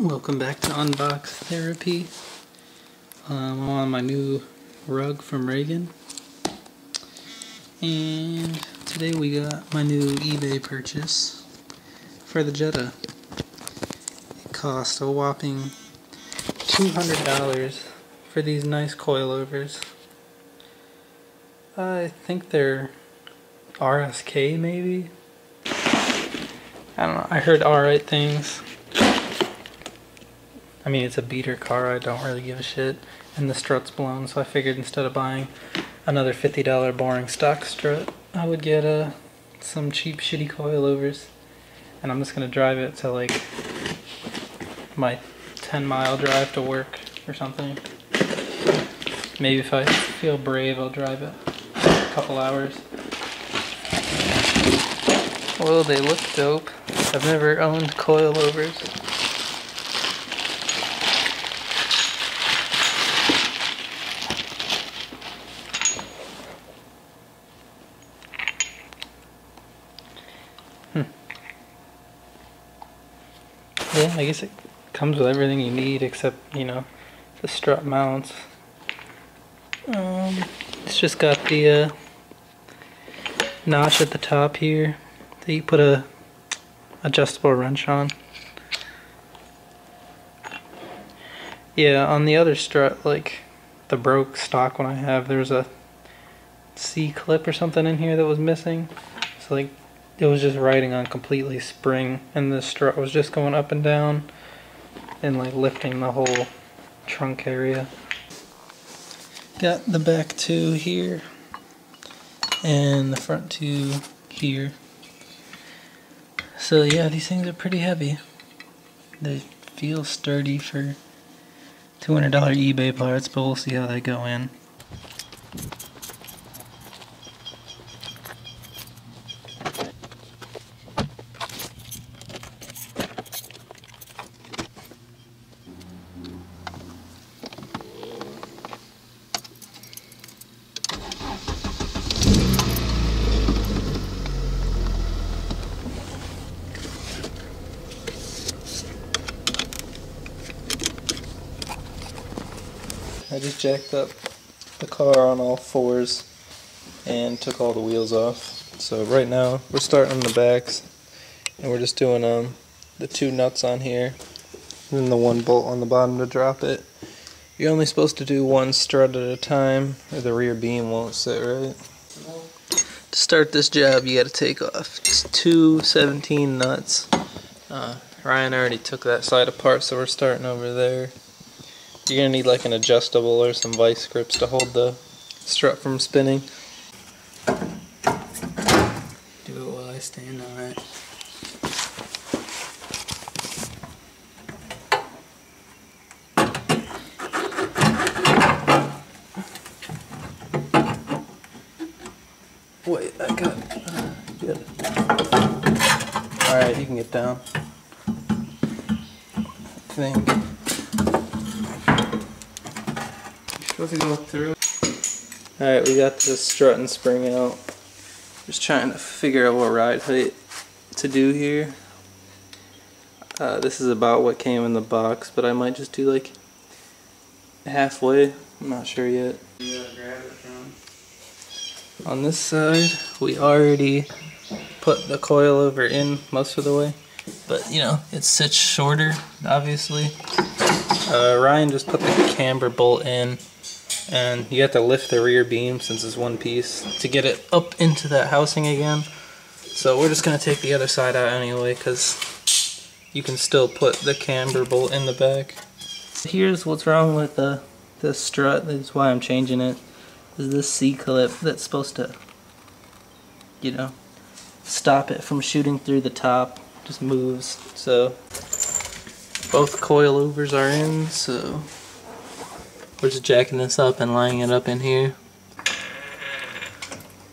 Welcome back to Unbox Therapy. Um, I'm on my new rug from Reagan. And today we got my new eBay purchase for the Jetta. It cost a whopping $200 for these nice coilovers. I think they're RSK maybe? I don't know. I heard alright things. I mean, it's a beater car. I don't really give a shit. And the strut's blown, so I figured instead of buying another $50 boring stock strut, I would get uh, some cheap, shitty coilovers. And I'm just gonna drive it to like my 10 mile drive to work or something. Maybe if I feel brave, I'll drive it a couple hours. Well, they look dope. I've never owned coilovers. I guess it comes with everything you need except, you know, the strut mounts. Um, it's just got the uh, notch at the top here that you put a adjustable wrench on. Yeah, on the other strut, like the broke stock one I have, there's a C clip or something in here that was missing. So like it was just riding on completely spring and the strut was just going up and down and like lifting the whole trunk area. Got the back two here and the front two here. So yeah, these things are pretty heavy. They feel sturdy for $200 eBay parts, but we'll see how they go in. I just jacked up the car on all fours and took all the wheels off. So right now we're starting on the backs and we're just doing um the two nuts on here and then the one bolt on the bottom to drop it. You're only supposed to do one strut at a time or the rear beam won't sit right. To start this job you gotta take off just two 17 nuts. Uh, Ryan already took that side apart so we're starting over there. You're gonna need like an adjustable or some vice grips to hold the strut from spinning. Do it while I stand on it. Wait, I got. Uh, good. All right, you can get down. I think. Supposed to go through. Alright, we got the strut and spring out. Just trying to figure out what ride height to do here. Uh, this is about what came in the box, but I might just do like halfway. I'm not sure yet. You gotta grab it from. On this side, we already put the coilover in most of the way, but you know, it sits shorter, obviously. Uh, Ryan just put the camber bolt in, and you have to lift the rear beam since it's one piece to get it up into that housing again. So we're just gonna take the other side out anyway, because you can still put the camber bolt in the back. Here's what's wrong with the the strut. That's why I'm changing it. Is this C clip that's supposed to, you know, stop it from shooting through the top. Just moves. So both coilovers are in. So we're just jacking this up and lining it up in here.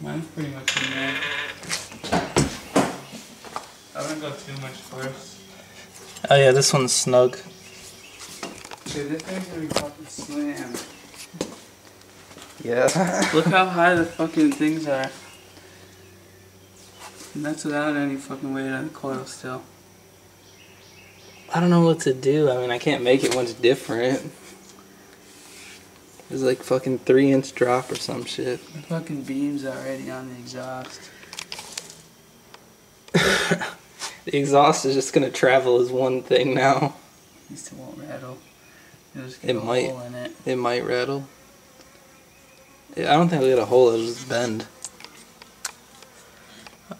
Mine's pretty much in there. I wouldn't go too much first. Oh yeah, this one's snug. Dude, this thing's gonna be fucking slammed. Yeah. Look how high the fucking things are. And that's without any fucking weight on the coil still. I don't know what to do. I mean, I can't make it one's it's different. It's like fucking three inch drop or some shit. The fucking beam's already on the exhaust. The exhaust is just gonna travel as one thing now. At least it won't rattle. It'll just get It a might. hole in it. It might rattle. I don't think we got a hole, it'll just bend.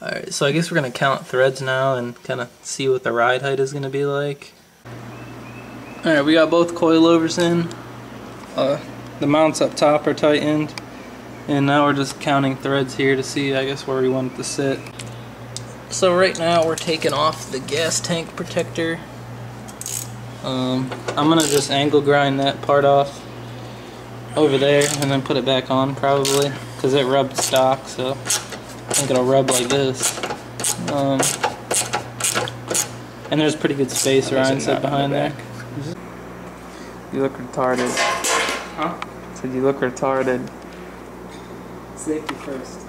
Alright, so I guess we're gonna count threads now and kind of see what the ride height is gonna be like. Alright, we got both coilovers in. Uh, the mounts up top are tightened. And now we're just counting threads here to see, I guess, where we want it to sit. So right now we're taking off the gas tank protector. Um, I'm gonna just angle grind that part off over there and then put it back on probably because it rubbed stock so I think it'll rub like this. Um, and there's pretty good space Ryan said behind there. You look retarded. Huh? Said you look retarded. Safety first.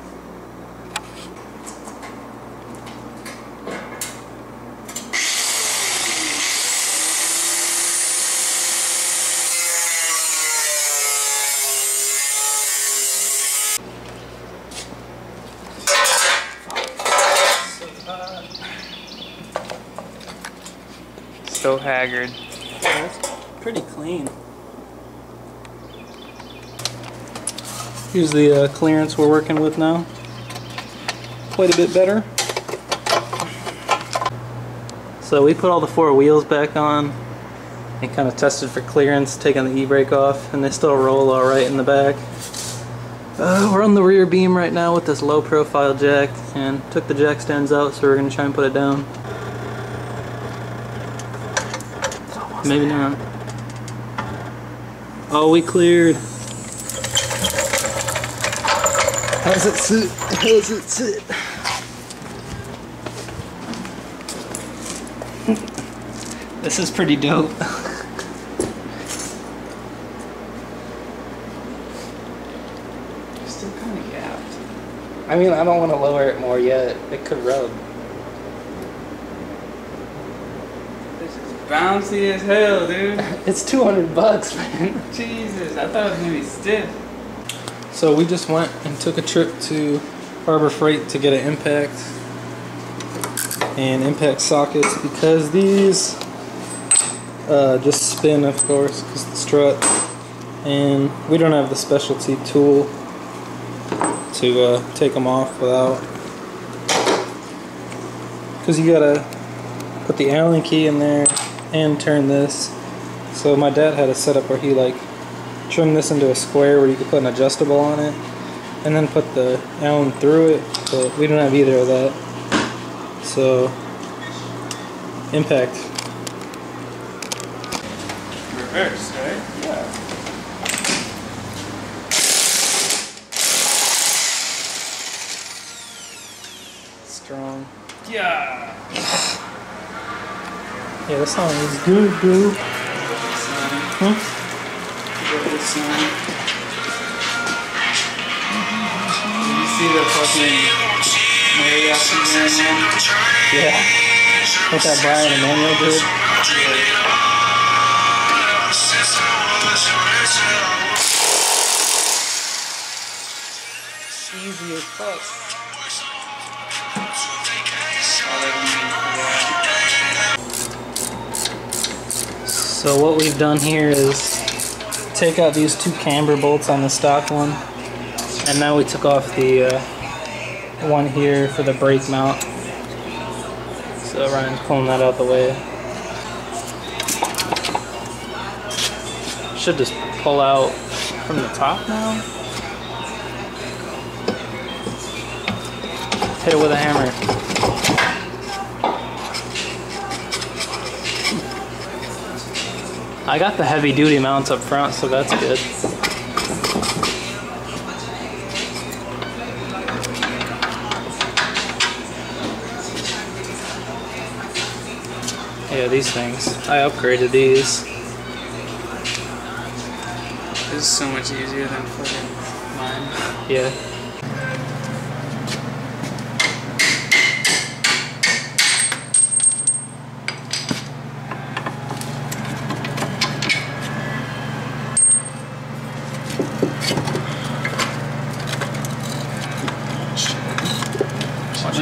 Still haggard. That's pretty clean. Here's the uh, clearance we're working with now. Quite a bit better. So we put all the four wheels back on and kind of tested for clearance, taking the e-brake off, and they still roll all right in the back. Uh, we're on the rear beam right now with this low profile jack and took the jack stands out so we're going to try and put it down. Maybe not. Oh, we cleared. How's it sit? How's it sit? this is pretty dope. Still kind of gapped. I mean, I don't want to lower it more yet. It could rub. This is bouncy as hell, dude. It's 200 bucks, man. Jesus, I thought it was gonna be stiff. So we just went and took a trip to Harbor Freight to get an impact and impact sockets because these uh, just spin, of course, because the strut, and we don't have the specialty tool to uh, take them off without. Because you gotta put the Allen key in there and turn this. So my dad had a setup where he like trim this into a square where you could put an adjustable on it and then put the Allen through it but we don't have either of that so impact Reverse, right? Yeah. strong Yeah. yeah this song is good dude Son. Hmm? Look at son. Did you see the fucking Marriott man? yeah what that Brian Emanuel did cheesy as fuck All they need for that. So what we've done here is take out these two camber bolts on the stock one, and now we took off the uh, one here for the brake mount. So Ryan's pulling that out the way. Should just pull out from the top now. Hit it with a hammer. I got the heavy duty mounts up front, so that's good. Yeah, these things. I upgraded these. This is so much easier than fucking mine. Yeah.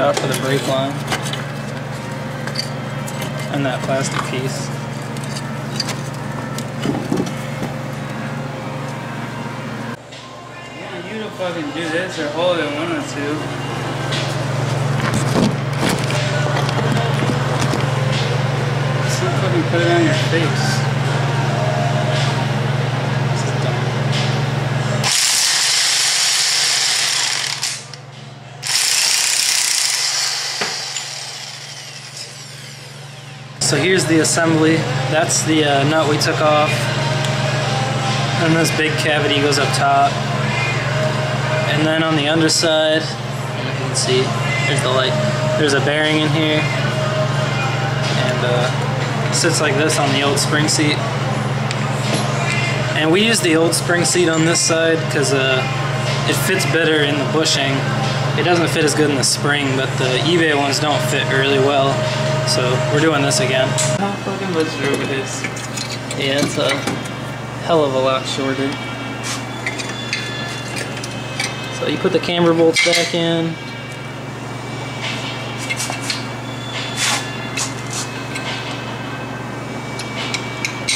Out for the brake line and that plastic piece. Yeah, you don't fucking do this or hold it one or two. Put it on your face. So here's the assembly. That's the uh, nut we took off. And this big cavity goes up top. And then on the underside, you can see, there's the light. There's a bearing in here. And uh, sits like this on the old spring seat. And we use the old spring seat on this side because uh, it fits better in the bushing. It doesn't fit as good in the spring, but the eBay ones don't fit really well. So we're doing this again. How fucking much room it is? Yeah, it's a hell of a lot shorter. So you put the camber bolts back in.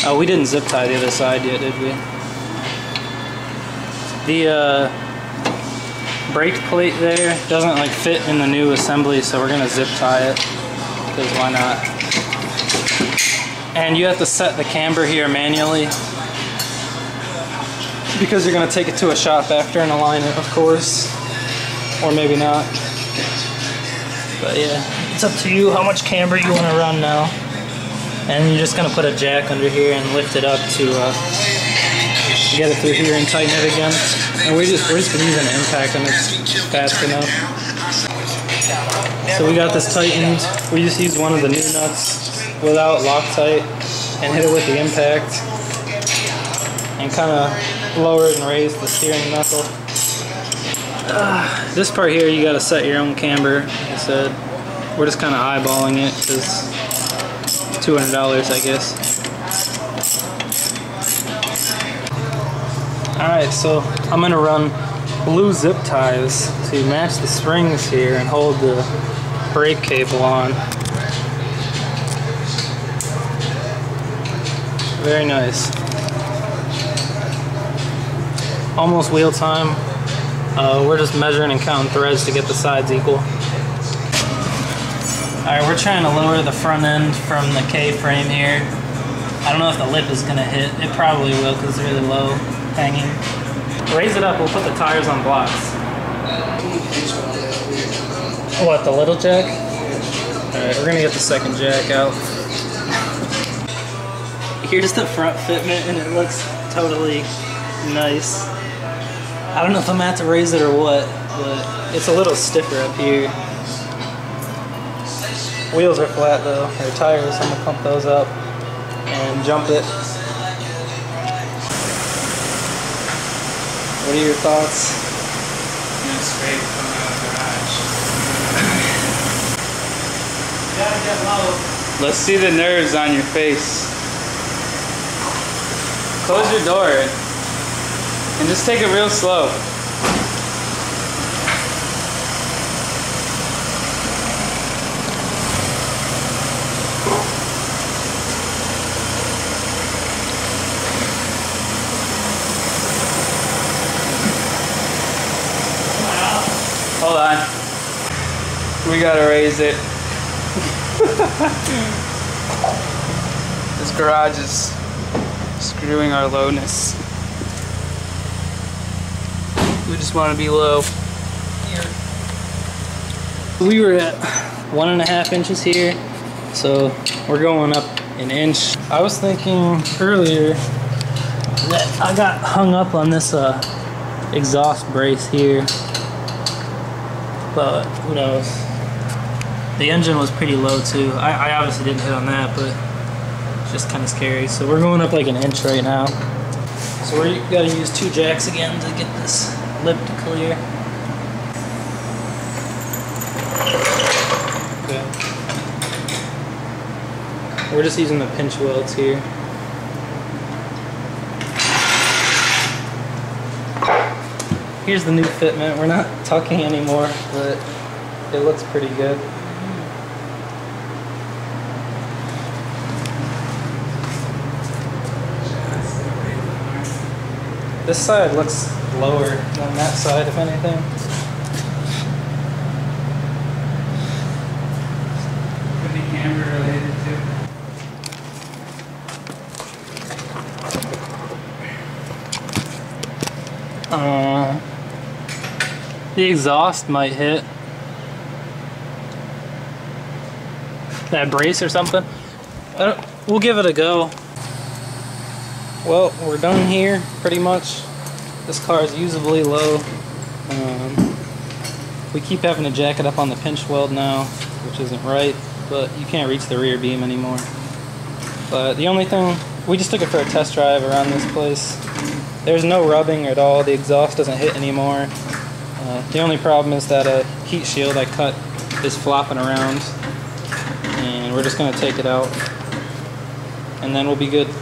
Oh, we didn't zip tie the other side yet, did we? The uh, brake plate there doesn't like fit in the new assembly, so we're gonna zip tie it. Because why not? And you have to set the camber here manually. Because you're gonna take it to a shop after and align it, of course. Or maybe not. But yeah, it's up to you how much camber you wanna run now. And you're just gonna put a jack under here and lift it up to uh, get it through here and tighten it again. And we just we're just using an impact and it's fast enough. So we got this tightened. We just used one of the new nuts without Loctite and hit it with the impact and kind of lowered and raised the steering knuckle. Uh, this part here you got to set your own camber. Like I said, we're just kind of eyeballing it because $200 I guess. Alright, so I'm gonna run blue zip ties to match the springs here and hold the brake cable on. Very nice. Almost wheel time. Uh, we're just measuring and counting threads to get the sides equal. Alright, we're trying to lower the front end from the K-frame here. I don't know if the lip is gonna hit. It probably will because it's really low hanging. Raise it up, we'll put the tires on blocks. What, the little jack? Alright, we're gonna get the second jack out. Here's the front fitment and it looks totally nice. I don't know if I'm gonna have to raise it or what, but it's a little stiffer up here. Wheels are flat though, or tires, I'm gonna pump those up and jump it. What are your thoughts? It's straight coming out of the garage. gotta get low. Let's see the nerves on your face. Close your door and just take it real slow. Hold on. We gotta raise it. this garage is screwing our lowness. We just want to be low. We were at one and a half inches here, so we're going up an inch. I was thinking earlier that I got hung up on this uh, exhaust brace here, but who knows. The engine was pretty low too. I, I obviously didn't hit on that, but it's just kind of scary. So we're going up like an inch right now. So we're gotta use two jacks again to get this lip to clear. Okay. We're just using the pinch welds here. Here's the new fitment. We're not tucking anymore, but it looks pretty good. This side looks lower than that side, if anything. Could be camera related too. Uh, the exhaust might hit that brace or something. I don't, we'll give it a go. Well, we're done here, pretty much. This car is usably low. Um, we keep having to jack it up on the pinch weld now, which isn't right, but you can't reach the rear beam anymore. But the only thing, we just took it for a test drive around this place. There's no rubbing at all. The exhaust doesn't hit anymore. Uh, the only problem is that a heat shield I cut is flopping around, and we're just gonna take it out, and then we'll be good.